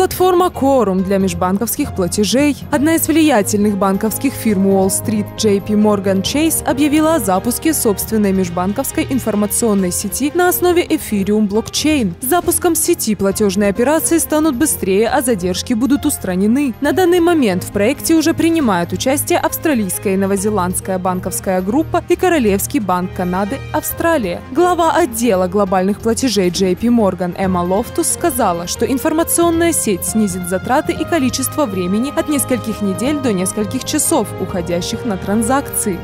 Платформа Quorum для межбанковских платежей. Одна из влиятельных банковских фирм Уолл-стрит JP Morgan Chase объявила о запуске собственной межбанковской информационной сети на основе Ethereum блокчейн. С запуском сети платежные операции станут быстрее, а задержки будут устранены. На данный момент в проекте уже принимают участие австралийская и новозеландская банковская группа и Королевский банк Канады Австралия. Глава отдела глобальных платежей JP Morgan Эмма Лофтус сказала, что информационная сеть снизит затраты и количество времени от нескольких недель до нескольких часов, уходящих на транзакции.